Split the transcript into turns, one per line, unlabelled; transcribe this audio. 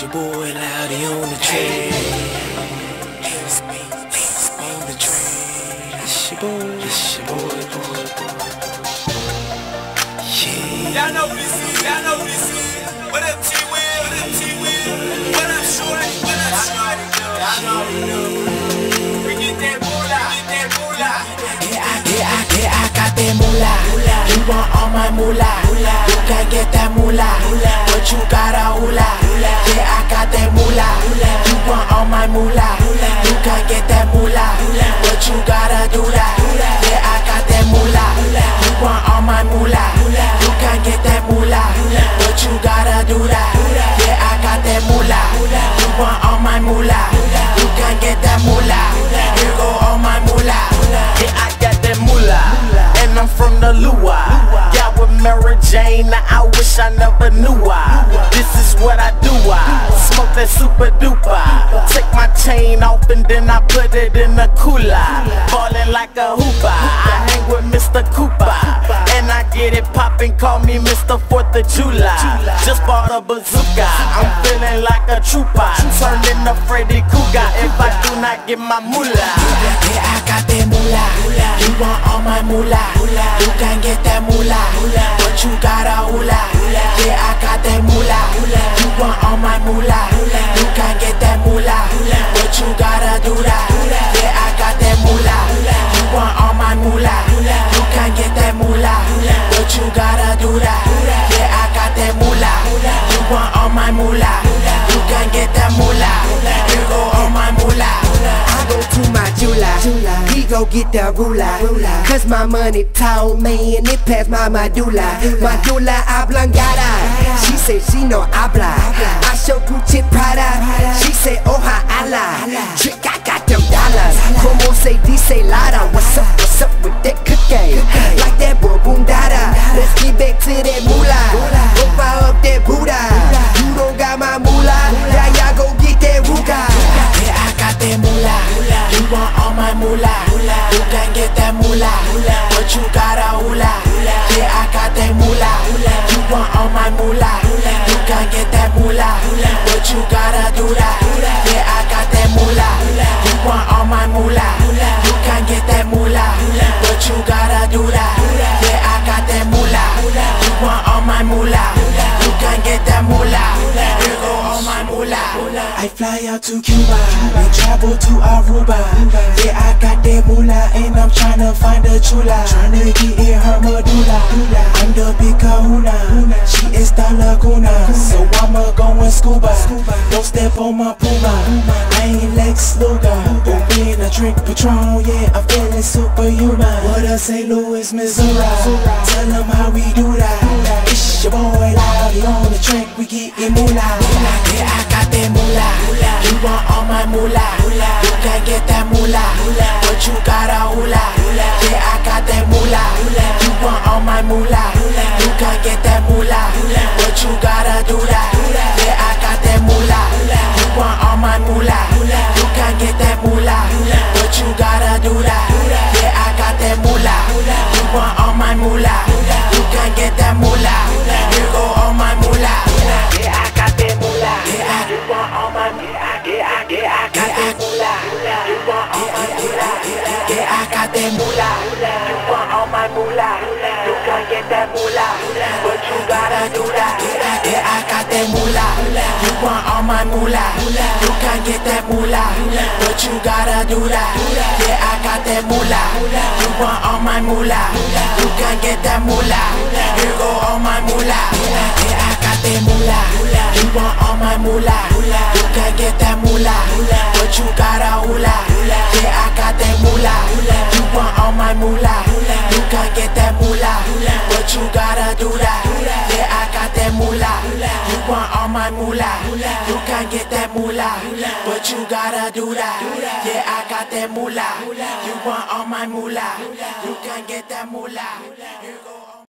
It's your boy Loudy on the train. On the train. It's your boy. It's your boy, boy, boy. Yeah.
Y'all know this is, y'all know this
Yeah, I, yeah, I, yeah, I got that moolah. You want all my moolah. You can get that moolah. But you gotta hula. Yeah, I got that moolah. You want all my moolah. You can get that moolah. But you gotta do that. Yeah, I got that moolah. You want all my moolah. You can get that moolah. But you gotta do that. Yeah, I got that moolah. You want all my moolah.
Cooler. Ballin' like a hooper, I hang with Mr. Cooper. And I get it poppin', call me Mr. 4th of July. Just bought a bazooka, I'm feeling like a trooper. Turned into Freddy Krueger if I do not get my moolah.
Yeah, I got that moolah. You want all my moolah. You can get that moolah. But you gotta hula. Yeah, I got that moolah. You want all my moolah. My moolah. You can get that moolah. Here go all my moolah.
I go to my jeweler, he go get the ruler. Cause my money tall, man, it past my medulla. Medulla oblongata. She say she know habla. I show Got that moolah. You
want all my moolah. You can get that moolah. But you gotta hula. Yeah, I got that moolah. You want all my moolah. I fly out to Cuba, we travel to Aruba. Yeah, I got that moolah, and I'm tryna find a chula. Tryna get in her medulla. I'm the big kahuna, she is the laguna. So I'ma go and scuba. Don't step on my puma. I ain't Lex Luger. Open a drink Patron, yeah, I'm feeling superhuman. What up, St. Louis, Missouri? Tell them how we do that. But you gotta hula. Yeah, I got that moolah. You want all my moolah. You can't get that moolah. But you gotta do that. Yeah, I got that moolah. You want all my moolah. You can't get that moolah. But you gotta do that. Yeah, I got that moolah. You want all my moolah. You can't get that moolah. Here go all my moolah. Yeah, I got that moolah. Yeah, I you want all my yeah, yeah, yeah, I got that moolah. Got that moolah. You want all my moolah. You can get that moolah, but you gotta do that. Yeah, I got that moolah. You want all my moolah. You can get that moolah, but you gotta do that. Yeah, I got that moolah. You want all my moolah. You can get that moolah. Here go all my moolah. Yeah, I got that moolah. You want all my moolah. You can get that moolah, but you gotta hula. Yeah, I got that moolah. My moolah. You can get that moolah, but you gotta do that. Yeah, I got that moolah. You want all my moolah. You can get that moolah, but you gotta do that. Yeah, I got that moolah. You want all my moolah. You can get that moolah.